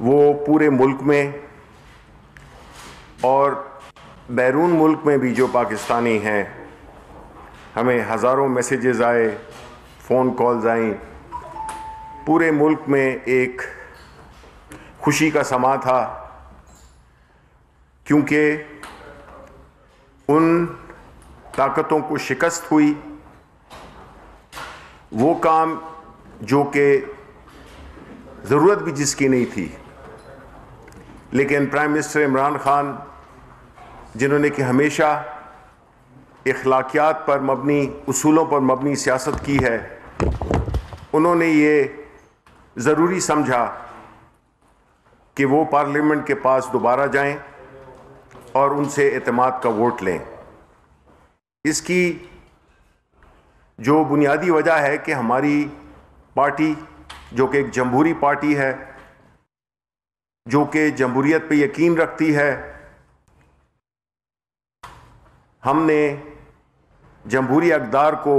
वो पूरे मुल्क में और बैरून मुल्क में भी जो पाकिस्तानी हैं, हमें हज़ारों मैसेजेस आए, फ़ोन कॉल्स आई। पूरे मुल्क में एक खुशी का समा था, क्योंकि उन ताकतों को शिकस्त हुई। वो काम जो कि ज़रूरत भी जिसकी नहीं थी लेकिन प्राइम मिनिस्टर इमरान खान, जिन्होंने कि हमेशा अखलाकियात पर मबनी, उसूलों पर मबनी सियासत की है, उन्होंने ये ज़रूरी समझा कि वो पार्लियामेंट के पास दोबारा जाएँ और उनसे एतमाद का वोट लें। इसकी जो बुनियादी वजह है कि हमारी पार्टी, जो कि एक जमहूरी पार्टी है जो कि जमहूरीत पे यकीन रखती है। हमने जमहूरी अकदार को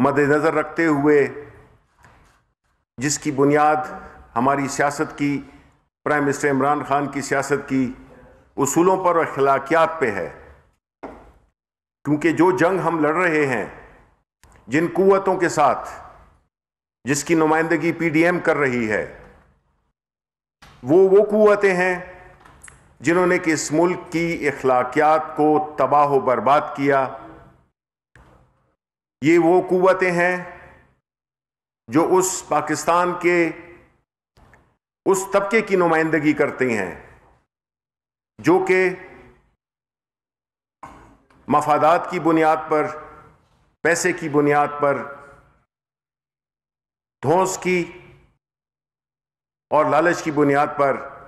मद्देनज़र रखते हुए जिसकी बुनियाद हमारी सियासत की, प्राइम मिनिस्टर इमरान खान की सियासत की उसूलों पर और अखलाकियात पे है। क्योंकि जो जंग हम लड़ रहे हैं, जिन कुतों के साथ जिसकी नुमाइंदगी पीडीएम कर रही है वो वो कुतें हैं जिन्होंने कि इस मुल्क की अखलाकियात को तबाह बर्बाद किया। ये वो कुतें हैं जो उस पाकिस्तान के उस तबके की नुमाइंदगी करते हैं, जो कि मफादात की बुनियाद पर, पैसे की बुनियाद पर, धोस की और लालच की बुनियाद पर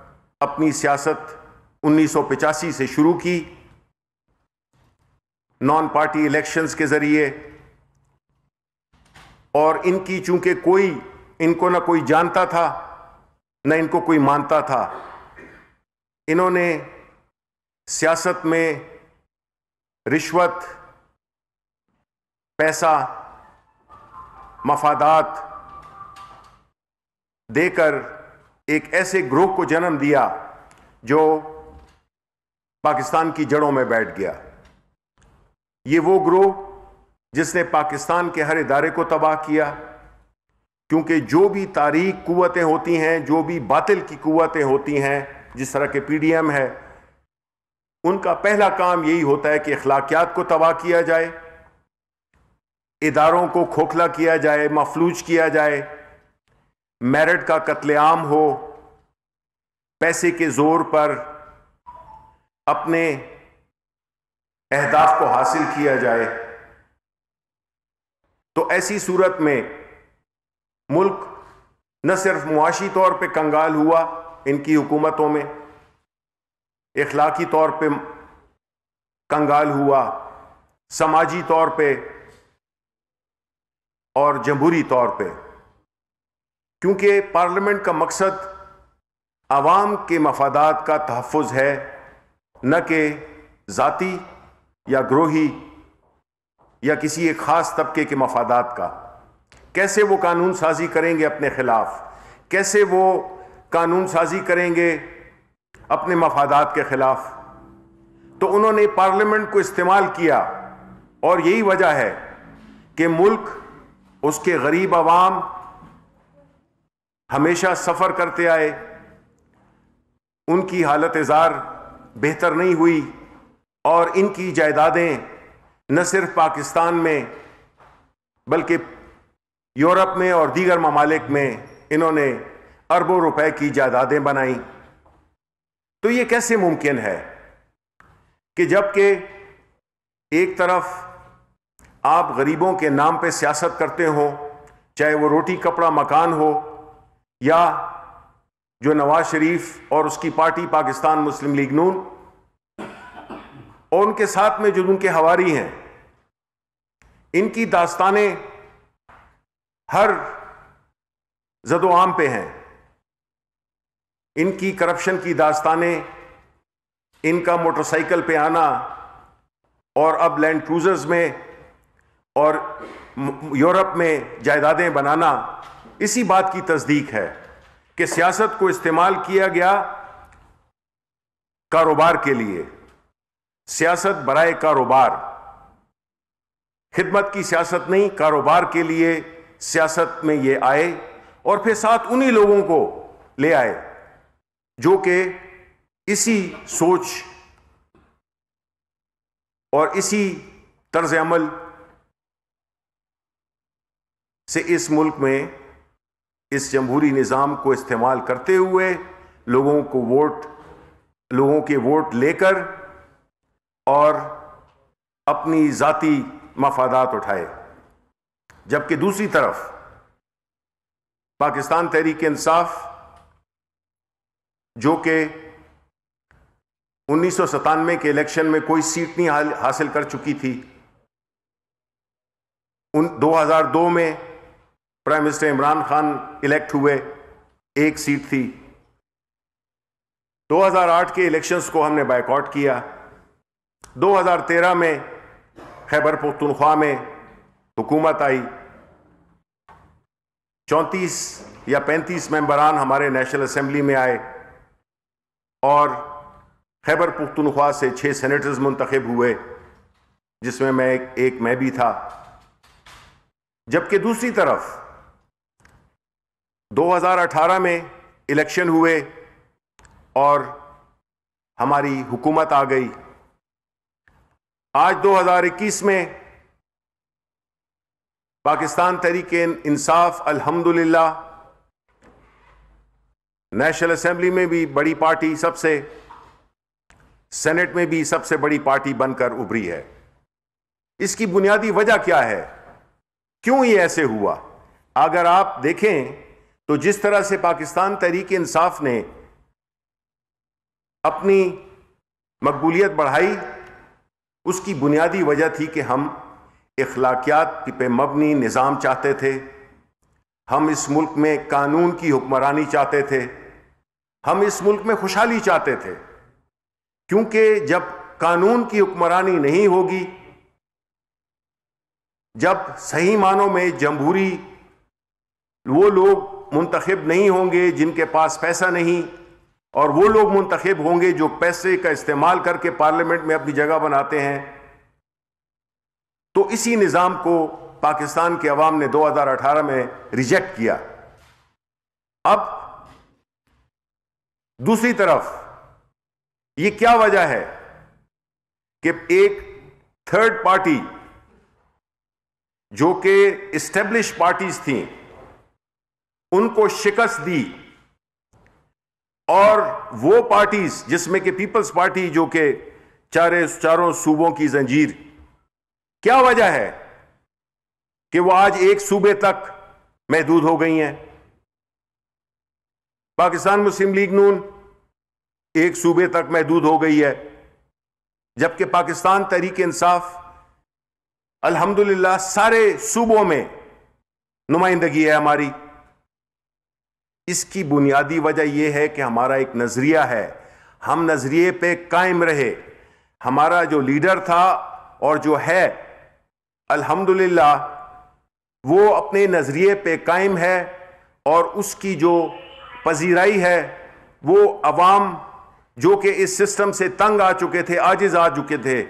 अपनी सियासत 1985 से शुरू की। नॉन पार्टी इलेक्शंस के ज़रिए। और इनकी चूँकि कोई, इनको ना कोई जानता था, न इनको कोई मानता था। इन्होंने सियासत में रिश्वत, पैसा, मफादात देकर एक ऐसे ग्रोह को जन्म दिया जो पाकिस्तान की जड़ों में बैठ गया। ये वो ग्रोह जिसने पाकिस्तान के हर इदारे को तबाह किया, क्योंकि जो भी तारीख कुतें होती हैं, जो भी बातिल की कुतें होती हैं, जिस तरह के पी पीडीएम है, उनका पहला काम यही होता है कि अखलाकियात को तबाह किया जाए, इदारों को खोखला किया जाए, मफलूज किया जाए मेरिट का कत्लेआम हो, पैसे के ज़ोर पर अपने अहदाफ को हासिल किया जाए तो ऐसी सूरत में मुल्क न सिर्फ़ मुआशी तौर पे कंगाल हुआ इनकी हुकूमतों में, इखलाकी तौर पे कंगाल हुआ, समाजी तौर पे और जमहूरी तौर पे। क्योंकि पार्लियामेंट का मकसद आवाम के मफादात का तहफ़ है, न कि ज़ाती या ग्रोही या किसी एक ख़ास तबके के मफादात का। कैसे वो कानून साजी करेंगे अपने ख़िलाफ़? कैसे वो कानून साजी करेंगे अपने मफादात के ख़िलाफ़? तो उन्होंने पार्लियामेंट को इस्तेमाल किया और यही वजह है कि मुल्क, उसके गरीब आवाम हमेशा सफ़र करते आए। उनकी हालत इजार बेहतर नहीं हुई और इनकी जायदादें न सिर्फ़ पाकिस्तान में, बल्कि यूरोप में और दीगर ममालिक में इन्होंने अरबों रुपए की जायदादें बनाई। तो ये कैसे मुमकिन है कि जबकि एक तरफ़ आप गरीबों के नाम पे सियासत करते हो, चाहे वो रोटी कपड़ा मकान हो या जो नवाज़ शरीफ और उसकी पार्टी पाकिस्तान मुस्लिम लीग नून, और उनके साथ में जो उनके हवारी हैं, इनकी दास्तानें हर जदोआम पे हैं। इनकी करप्शन की दास्तानें, इनका मोटरसाइकिल पे आना और अब लैंड क्रूजर्स में और यूरोप में जायदादें बनाना इसी बात की तस्दीक है कि सियासत को इस्तेमाल किया गया कारोबार के लिए। सियासत बराए कारोबार। खिदमत की सियासत नहीं, कारोबार के लिए सियासत में ये आए और फिर साथ उन्हीं लोगों को ले आए, जो कि इसी सोच और इसी तर्ज अमल से इस मुल्क में इस जमहूरी निज़ाम को इस्तेमाल करते हुए लोगों को वोट, लोगों के वोट लेकर और अपनी ज़ाती मफादात उठाए। जबकि दूसरी तरफ़ पाकिस्तान तहरीक इंसाफ, जो कि उन्नीस सौ सतानवे के इलेक्शन में कोई सीट नहीं हासिल कर चुकी थी, उन 2002 में prime minister Imran Khan elect हुए एक सीट थी। 2008 के इलेक्शंस को हमने बायकॉट किया। 2013 में खैबर पख्तूनख्वा में हुकूमत आई। चौंतीस या पैंतीस मेंबरान हमारे नेशनल असेंबली में आए और खैबर पुख्तनख्वा से छः सेनेटर्स मुंतखब हुए जिसमें मैं एक, एक मैं भी था। जबकि दूसरी तरफ़ 2018 में इलेक्शन हुए और हमारी हुकूमत आ गई। आज 2021 में पाकिस्तान तहरीक इंसाफ, अल्हम्दुलिल्लाह, नेशनल असेंबली में भी बड़ी पार्टी सबसे, सेनेट में भी सबसे बड़ी पार्टी बनकर उभरी है। इसकी बुनियादी वजह क्या है? क्यों ये ऐसे हुआ? अगर आप देखें तो जिस तरह से पाकिस्तान तहरीक इंसाफ ने अपनी मकबूलियत बढ़ाई, उसकी बुनियादी वजह थी कि हम अखलाकियात पे मबनी निज़ाम चाहते थे, हम इस मुल्क में कानून की हुक्मरानी चाहते थे, हम इस मुल्क में खुशहाली चाहते थे। क्योंकि जब कानून की हुक्मरानी नहीं होगी, जब सही मानों में जमहूरी वो लोग मुंतखब नहीं होंगे, जिनके पास पैसा नहीं। और वो लोग मुंतखब होंगे जो पैसे का इस्तेमाल करके पार्लियामेंट में अपनी जगह बनाते हैं। तो इसी निज़ाम को पाकिस्तान के अवाम ने 2018 में रिजेक्ट किया। अब दूसरी तरफ़, ये क्या वजह है कि एक थर्ड पार्टी जो कि इस्टेब्लिश पार्टीज़ थी उनको शिकस्त दी। और वो पार्टीज़ जिसमें कि पीपल्स पार्टी जो कि चारे, चारों सूबों की जंजीर। क्या वजह है कि वो आज एक सूबे तक महदूद हो गई हैं? पाकिस्तान मुस्लिम लीग नून एक सूबे तक महदूद हो गई है। जबकि पाकिस्तान तहरीक इंसाफ, अल्हम्दुलिल्लाह, सारे सूबों में नुमाइंदगी है हमारी। इसकी बुनियादी वजह यह है कि हमारा एक नज़रिया है। हम नज़रिए पे कायम रहे। हमारा जो लीडर था और जो है अल्हम्दुलिल्लाह वो अपने नज़रिए पे कायम है और उसकी जो पजीराई है वो अवाम जो कि इस सिस्टम से तंग आ चुके थे आजिज आ चुके थे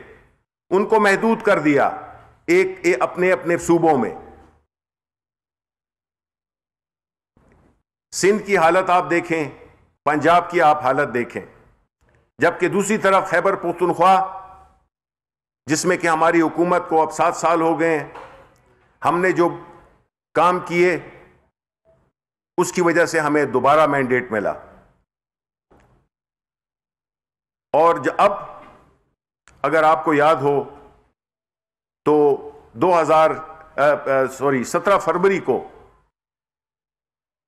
उनको महदूद कर दिया एक, एक अपने अपने सूबों में। सिंध की हालत आप देखें, पंजाब की आप हालत देखें। जबकि दूसरी तरफ़ खैबर पुख्तनख्वा, जिसमें कि हमारी हुकूमत को अब सात साल हो गए हैं, हमने जो काम किए, उसकी वजह से हमें दोबारा मैंडेट मिला। और अब अगर आपको याद हो तो 2000 सॉरी 17 फरवरी को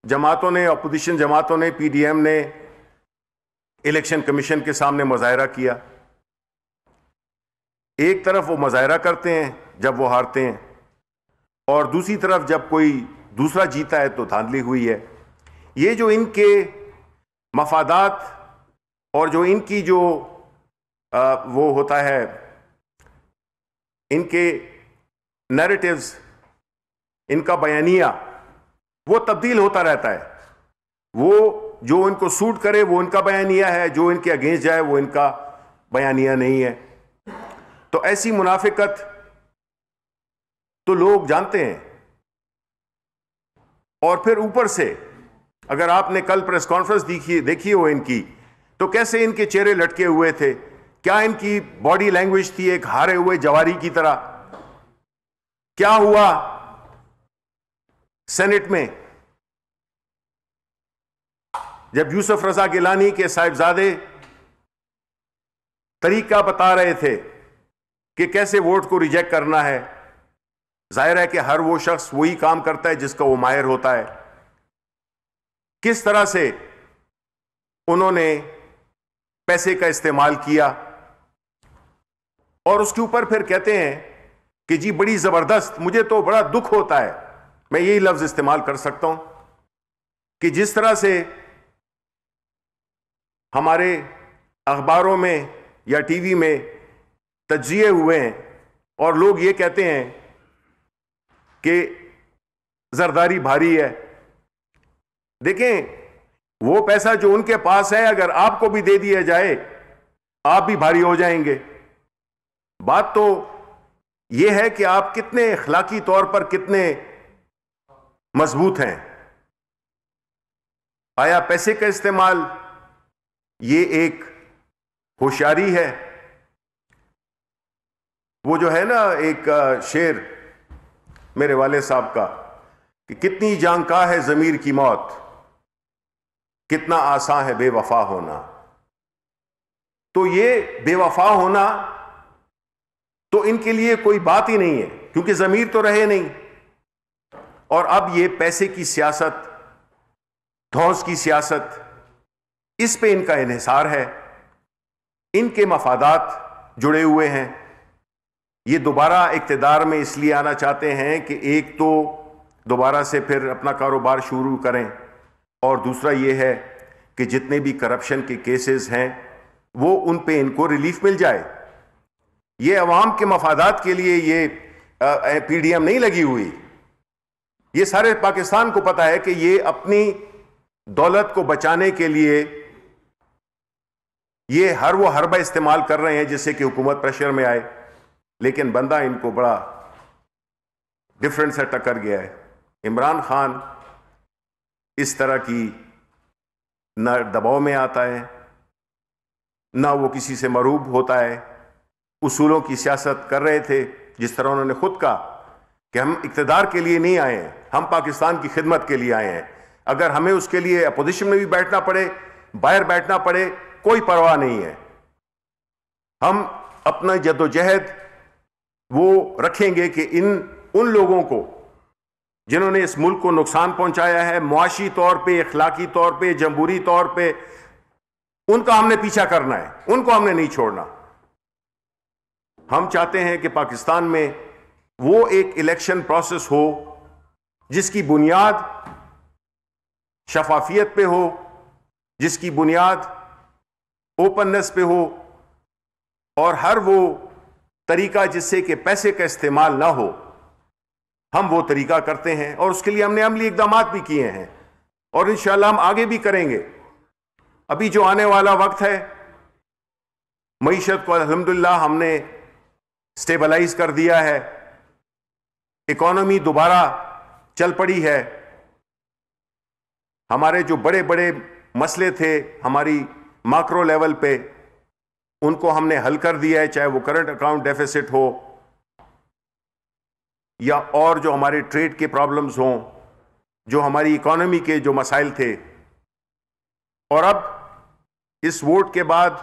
जमातों ने अपोजिशन जमातों ने पीडीएम ने इलेक्शन कमीशन के सामने मुजाहरा किया। एक तरफ़ वो मुजाहरा करते हैं जब वो हारते हैं और दूसरी तरफ़ जब कोई दूसरा जीता है तो धांधली हुई है। ये जो इनके मफादात और जो इनकी जो आ, वो होता है इनके नैरेटिव्स इनका बयानिया वो तब्दील होता रहता है। वो जो इनको सूट करे, वो इनका बयानिया है। जो इनके अगेंस्ट जाए, वो इनका बयानिया नहीं है। तो ऐसी मुनाफिकत तो लोग जानते हैं। और फिर ऊपर से, अगर आपने कल प्रेस कॉन्फ्रेंस देखी देखी हो इनकी तो कैसे इनके चेहरे लटके हुए थे? क्या इनकी बॉडी लैंग्वेज थी एक हारे हुए जवारी की तरह? क्या हुआ? सेनेट में। जब यूसुफ रजा गिलानी के साहिबजादे तरीका बता रहे थे कि कैसे वोट को रिजेक्ट करना है, ज़ाहिर है कि हर वो शख्स वही काम करता है जिसका वो माहिर होता है। किस तरह से उन्होंने पैसे का इस्तेमाल किया और उसके ऊपर फिर कहते हैं कि, जी, बड़ी ज़बरदस्त, मुझे तो बड़ा दुख होता है। मैं यही लफ्ज इस्तेमाल कर सकता हूँ कि जिस तरह से हमारे अखबारों में या टीवी में तजिए हुए हैं और लोग ये कहते हैं कि जरदारी भारी है। देखें, वो पैसा जो उनके पास है, अगर आपको भी दे दिया जाए, आप भी भारी हो जाएँगे। बात तो यह है कि आप कितने अखलाकी तौर पर कितने मज़बूत हैं। आया पैसे का इस्तेमाल, ये एक होशियारी है। वो जो है ना एक शेर मेरे वाले साहब का, कि कितनी जानका है जमीर की मौत, कितना आसान है बेवफा होना। तो ये बेवफा होना तो इनके लिए कोई बात ही नहीं है, क्योंकि जमीर तो रहे नहीं। और अब ये पैसे की सियासत, धौस की सियासत, इस पे इनका इहिसार है। इनके मफादात जुड़े हुए हैं। ये दोबारा इकतदार में इसलिए आना चाहते हैं कि एक तो दोबारा से फिर अपना कारोबार शुरू करें और दूसरा ये है कि जितने भी करप्शन के केसेस हैं, वो उन पे इनको रिलीफ मिल जाए। ये अवाम के मफादात के लिए ये पीडीएम नहीं लगी हुई। ये सारे पाकिस्तान को पता है कि ये अपनी दौलत को बचाने के लिए ये हर वो हरबा इस्तेमाल कर रहे हैं जिससे कि हुकूमत प्रेशर में आए। लेकिन बंदा इनको बड़ा डिफरेंट से टक्कर गया है। इमरान खान इस तरह की न दबाव में आता है, ना वो किसी से मरूब होता है। उसूलों की सियासत कर रहे थे, जिस तरह उन्होंने खुद कहा कि हम इकतदार के लिए नहीं आए हैं, हम पाकिस्तान की खिदमत के लिए आए हैं। अगर हमें उसके लिए अपोजिशन में भी बैठना पड़े, बाहर बैठना पड़े, कोई परवाह नहीं है। हम अपना जदोजहद वो रखेंगे कि इन, उन लोगों को जिन्होंने इस मुल्क को नुकसान पहुँचाया है, मुआशी तौर पे अखलाकी तौर पे जमहूरी तौर पे, उनका हमने पीछा करना है, उनको हमने नहीं छोड़ना। हम चाहते हैं कि पाकिस्तान में वो एक इलेक्शन प्रोसेस हो, जिसकी बुनियाद शफाफियत पे हो, जिसकी बुनियाद ओपननेस पे हो, और हर वो तरीका जिससे कि पैसे का इस्तेमाल ना हो, हम वो तरीका करते हैं, और उसके लिए हमने अमली इकदाम भी किए हैं, और इन हम आगे भी करेंगे। अभी जो आने वाला वक्त है, मीशत को अलहमदिल्ला हमने स्टेबलाइज कर दिया है। इकोनॉमी दोबारा चल पड़ी है। हमारे जो बड़े बड़े मसले थे हमारी माक्रो लेवल पे, उनको हमने हल कर दिया है, चाहे वो करंट अकाउंट डेफिसिट हो, या और जो हमारे ट्रेड के प्रॉब्लम्स हों, जो हमारी इकोनॉमी के जो मसाइल थे। और अब, इस वोट के बाद,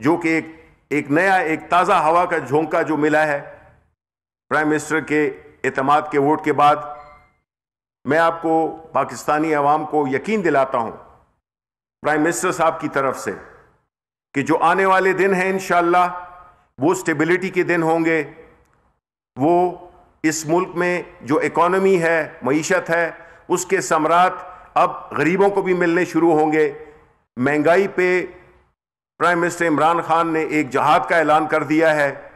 जो कि एक एक नया, एक ताज़ा हवा का झोंका जो मिला है प्राइम मिनिस्टर के एतमाद के वोट के बाद मैं आपको पाकिस्तानी अवाम को यकीन दिलाता हूँ प्राइम मिनिस्टर साहब की तरफ़ से, कि जो आने वाले दिन हैं इन वो स्टेबिलिटी के दिन होंगे। वो इस मुल्क में जो इकोनॉमी है, मीशत है, उसके सम्राट अब गरीबों को भी मिलने शुरू होंगे। महँगाई पे प्राइम मिनिस्टर इमरान खान ने एक जहाद का ऐलान कर दिया है।